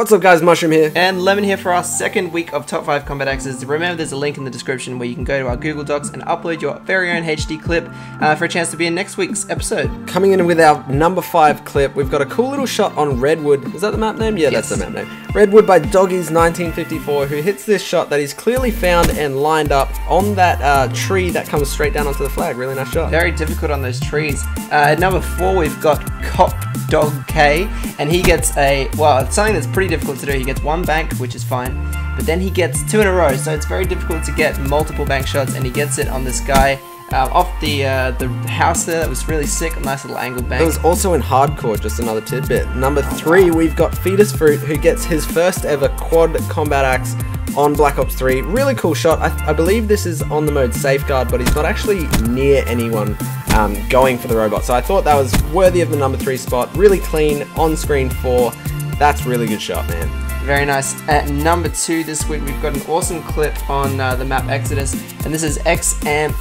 What's up guys, Mushroom here. And Lemon here for our second week of Top 5 Combat Axes. Remember there's a link in the description where you can go to our Google Docs and upload your very own HD clip uh, for a chance to be in next week's episode. Coming in with our number 5 clip, we've got a cool little shot on Redwood. Is that the map name? Yeah, Yes. that's the map name. Redwood by Doggies 1954, who hits this shot that he's clearly found and lined up on that uh, tree that comes straight down onto the flag. Really nice shot. Very difficult on those trees. Uh, at number 4 we've got Cop Dog K, and he gets a, well, it's something that's pretty difficult to do. He gets one bank, which is fine, but then he gets two in a row, so it's very difficult to get multiple bank shots, and he gets it on this guy. Uh, off the uh, the house there, that was really sick. A nice little angled bank. It was also in hardcore, just another tidbit. Number three, we've got Fetus Fruit, who gets his first ever quad combat axe on Black Ops 3. Really cool shot. I, I believe this is on the mode Safeguard, but he's not actually near anyone um, going for the robot. So I thought that was worthy of the number three spot. Really clean, on screen four. That's really good shot, man. Very nice. At number two this week, we've got an awesome clip on uh, the map Exodus, and this is X Amp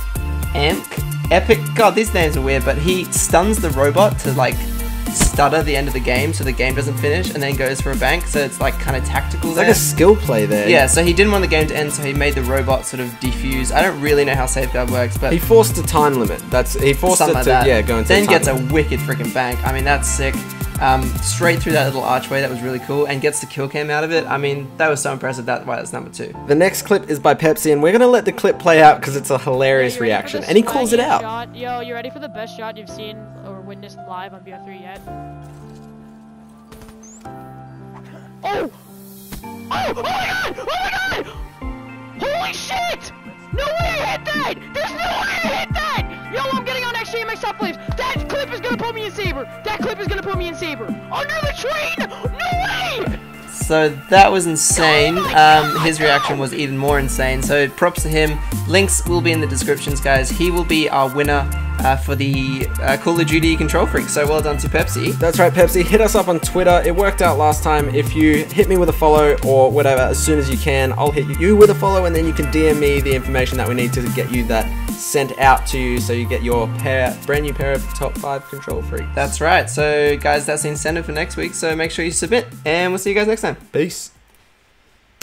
Amp Epic. God, these names are weird, but he stuns the robot to like stutter the end of the game so the game doesn't finish and then goes for a bank so it's like kind of tactical like a skill play there. yeah, so he didn't want the game to end, so he made the robot sort of defuse. I don't really know how Safeguard works, but He forced a time limit. That's he forced it like to that. yeah go into then gets a wicked freaking bank. I mean, that's sick. Um, straight through that little archway, that was really cool, and gets the kill cam out of it. I mean, that was so impressive. That's why that's number two. The next clip is by Pepsi, and we're gonna let the clip play out because it's a hilarious You ready for reaction, and he calls it out. Shot? Yo, you ready for the best shot you've seen or witnessed live on BO3 yet? Oh! Oh! Oh my god! Oh my god! Holy shit! No way I hit that! There's no way I hit that! Yo, I'm getting on extra MX top flames. Saber. That clip is gonna put me in Saber. Under the train! No way! So that was insane. Um, his reaction was even more insane. So props to him. Links will be in the descriptions, guys. He will be our winner uh, for the uh, Call of Duty KontrolFreek. So well done to Pepsi. That's right, Pepsi. Hit us up on Twitter. It worked out last time. If you hit me with a follow or whatever as soon as you can, I'll hit you with a follow, and then you can DM me the information that we need to get you that sent out to you, so you get your pair, brand new pair of top five KontrolFreek. That's right. So guys, that's the incentive for next week. So make sure you submit, and we'll see you guys next time. Peace.